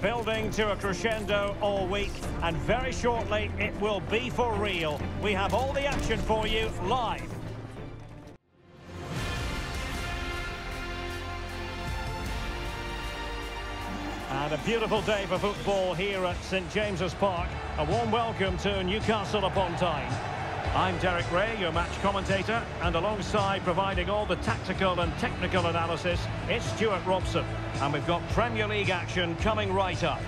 building to a crescendo all week, and very shortly it will be for real. We have all the action for you live. And a beautiful day for football here at St James's Park. A warm welcome to Newcastle upon Tyne. I'm Derek Ray, your match commentator, and alongside providing all the tactical and technical analysis, it's Stuart Robson. And we've got Premier League action coming right up.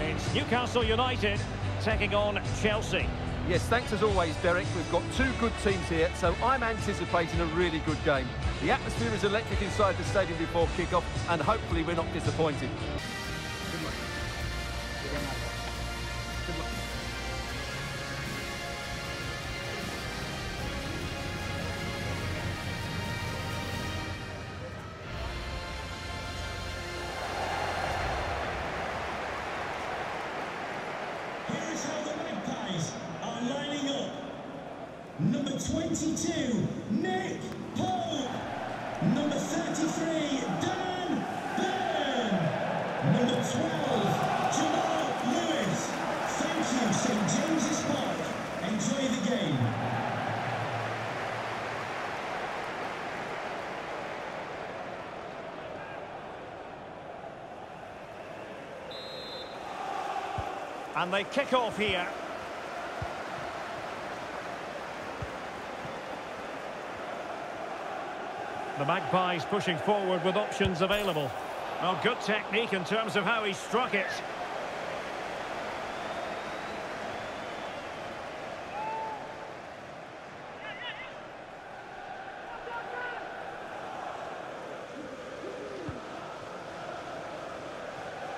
It's Newcastle United taking on Chelsea. Yes, thanks as always, Derek. We've got two good teams here, so I'm anticipating a really good game. The atmosphere is electric inside the stadium before kick-off, and hopefully we're not disappointed. 22, Nick Pope. Number 33, Dan Burn. Number 12, Jamal Lewis. Thank you, St James's Park. Enjoy the game. And they kick off here. The Magpies pushing forward with options available. Well, good technique in terms of how he struck it.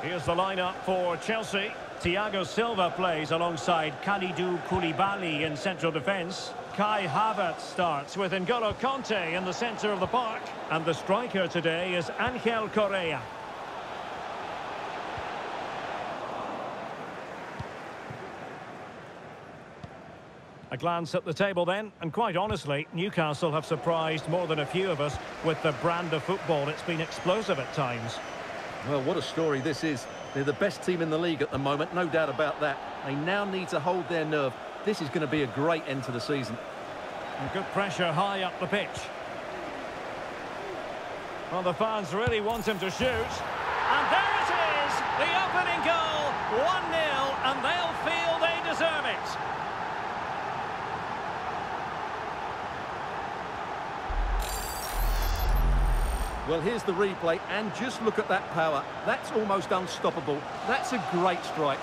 Here's the lineup for Chelsea. Thiago Silva plays alongside Kalidou Koulibaly in central defence. Kai Havertz starts with N'Golo Kanté in the centre of the park. And the striker today is Angel Correa. A glance at the table then, and quite honestly, Newcastle have surprised more than a few of us with the brand of football. It's been explosive at times. Well, what a story this is. They're the best team in the league at the moment, no doubt about that. They now need to hold their nerve. This is going to be a great end to the season. And good pressure high up the pitch. Well, the fans really want him to shoot. And there it is! The opening goal! 1-0, and they'll feel they deserve it. Well, here's the replay, and just look at that power. That's almost unstoppable. That's a great strike.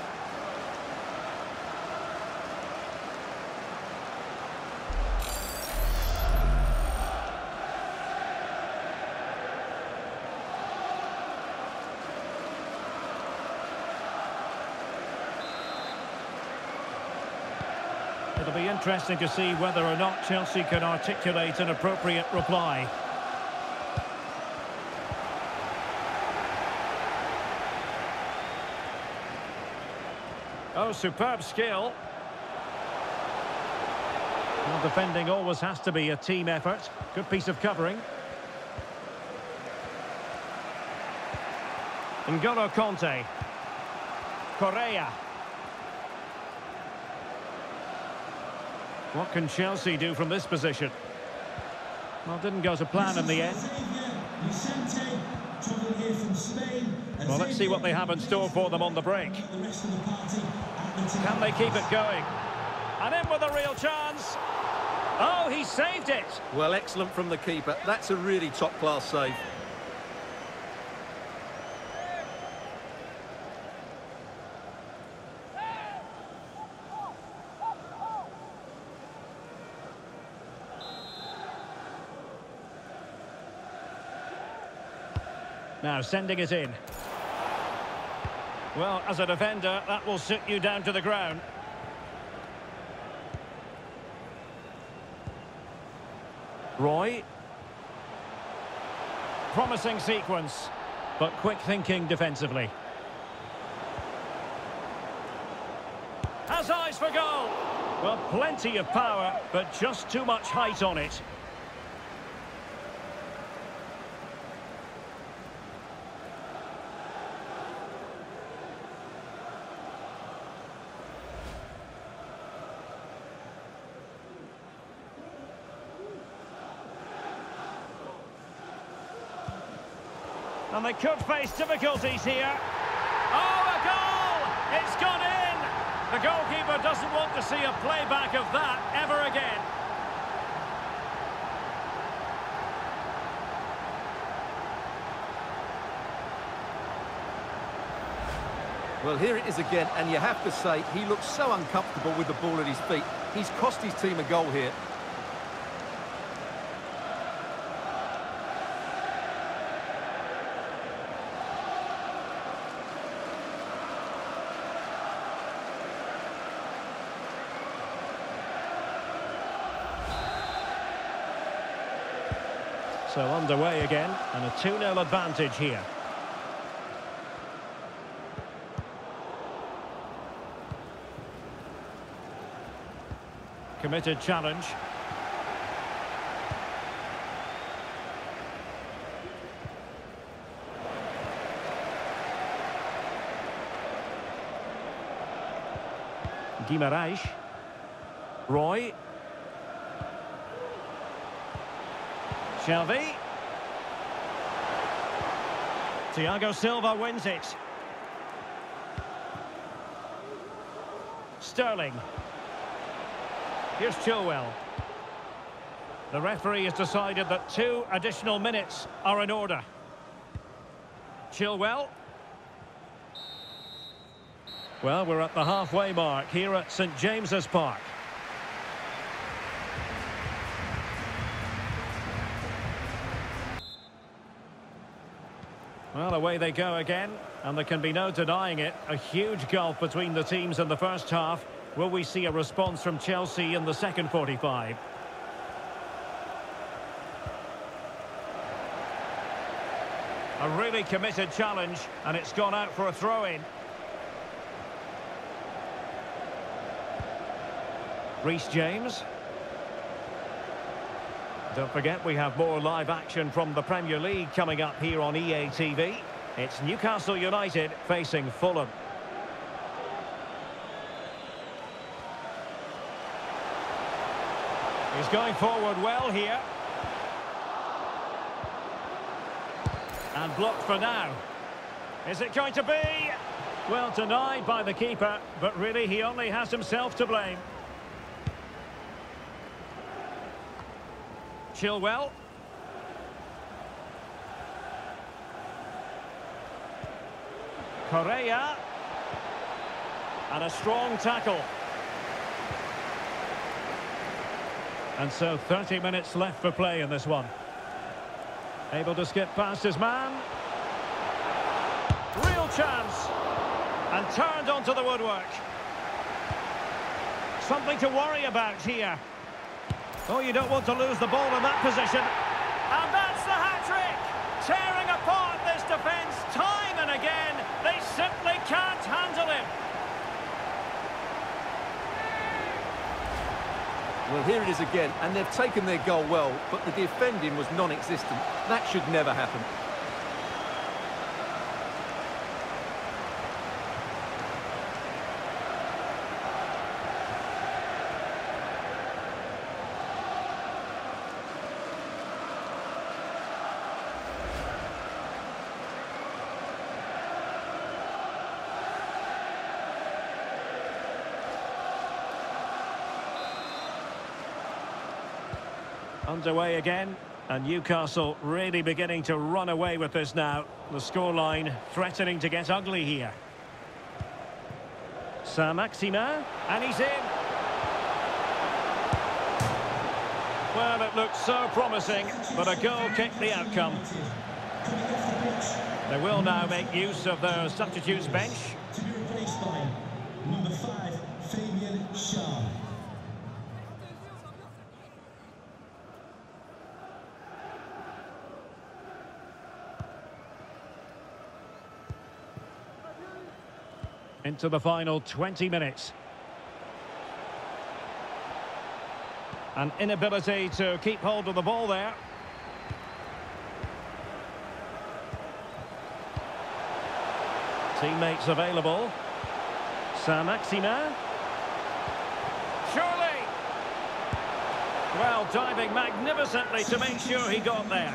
It'll be interesting to see whether or not Chelsea can articulate an appropriate reply. Oh, superb skill. Well, defending always has to be a team effort. Good piece of covering. N'Golo Kanté. Correa. What can Chelsea do from this position? Well, didn't go to plan in the end. Well, let's see what they have in store for them on the break. Can they keep it going? And in with a real chance. Oh, he saved it. Well, excellent from the keeper. That's a really top-class save. Now sending it in. Well, as a defender, that will sit you down to the ground. Roy. Promising sequence, but quick thinking defensively. Has eyes for goal. Well, plenty of power, but just too much height on it. And they could face difficulties here. Oh, a goal! It's gone in! The goalkeeper doesn't want to see a playback of that ever again. Well, here it is again, and you have to say, he looks so uncomfortable with the ball at his feet. He's cost his team a goal here. So underway again, and a 2-0 advantage here. Committed challenge. Guimaraes. Roy. Shelvey. Thiago Silva wins it. Sterling. Here's Chilwell. The referee has decided that two additional minutes are in order. Chilwell. Well, we're at the halfway mark here at St James's Park. Well, away they go again, and there can be no denying it. A huge gulf between the teams in the first half. Will we see a response from Chelsea in the second 45? A really committed challenge, and it's gone out for a throw-in. Reece James. Don't forget, we have more live action from the Premier League coming up here on EA TV. It's Newcastle United facing Fulham. He's going forward well here. And blocked for now. Is it going to be? Well, denied by the keeper, but really he only has himself to blame. Chilwell. Correa. And a strong tackle. And so 30 minutes left for play in this one. Able to skip past his man. Real chance. And turned onto the woodwork. Something to worry about here. Oh, you don't want to lose the ball in that position. And that's the hat-trick! Tearing apart this defence time and again. They simply can't handle him. Well, here it is again, and they've taken their goal well, but the defending was non-existent. That should never happen. Underway again, and Newcastle really beginning to run away with this now. The scoreline threatening to get ugly here. Saint-Maximin, and he's in. Well, it looked so promising, but a goal kicked the outcome. They will now make use of their substitutes bench. Into the final 20 minutes. An inability to keep hold of the ball there. Teammates available. Saint-Maximin. Surely! Well, diving magnificently to make sure he got there.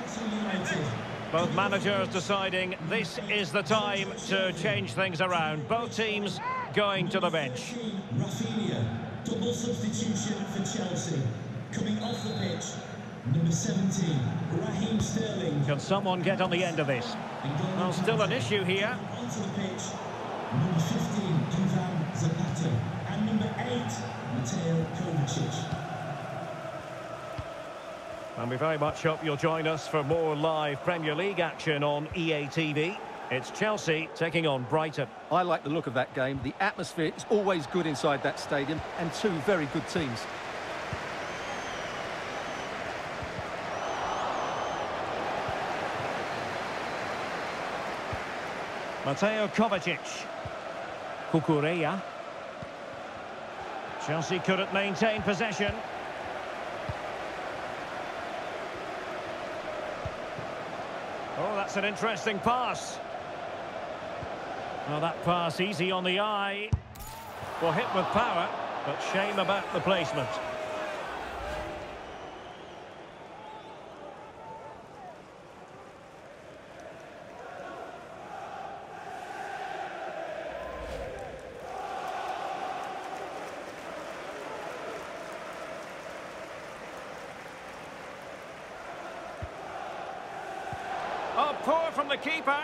Both managers deciding this is the time to change things around. Both teams going to the bench. Rafinha, double substitution for Chelsea. Coming off the pitch, number 17, Raheem Sterling. Can someone get on the end of this? Well, still an issue here. Onto the pitch, number 15, Duvan Zapata. And number 8, Mateo Kovacic. And we very much hope you'll join us for more live Premier League action on EA TV. It's Chelsea taking on Brighton. I like the look of that game. The atmosphere is always good inside that stadium, and two very good teams. Mateo Kovacic. Cucurella. Chelsea couldn't maintain possession. Oh, that's an interesting pass. Well, that pass easy on the eye. Well, hit with power, but shame about the placement. Poor from the keeper.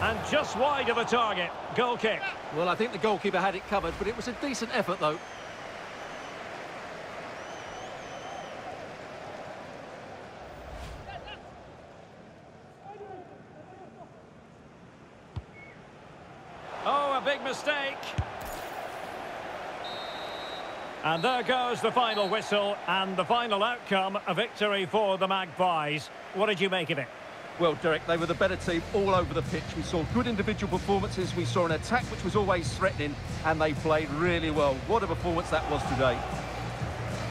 And just wide of the target. Goal kick. Well, I think the goalkeeper had it covered, but it was a decent effort, though. Oh, a big mistake. And there goes the final whistle and the final outcome, a victory for the Magpies. What did you make of it? Well, Derek, they were the better team all over the pitch. We saw good individual performances. We saw an attack which was always threatening, and they played really well. What a performance that was today.